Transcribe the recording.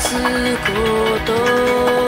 つこと